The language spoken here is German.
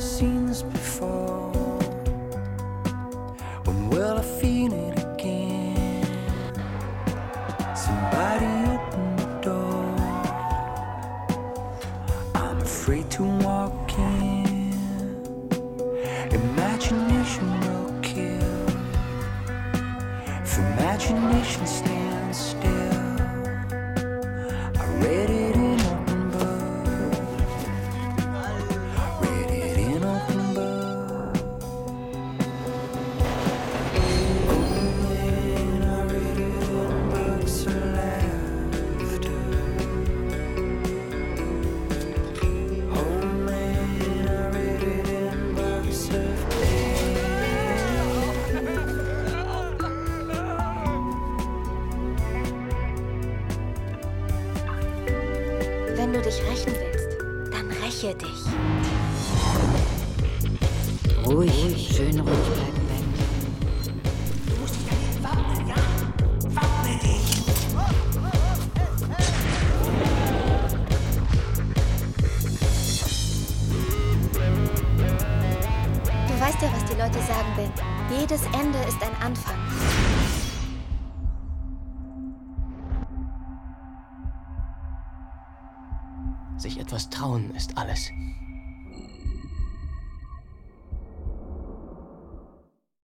seen this before. When will I feel it again? Somebody open the door. I'm afraid to walk in. Imagination will kill. If imagination stands Wenn du dich rächen willst, dann räche dich. Ruhig, schön ruhig bleiben, Ben. Du weißt ja, was die Leute sagen, Ben. Jedes Ende ist ein Anfang. Sich etwas trauen ist alles.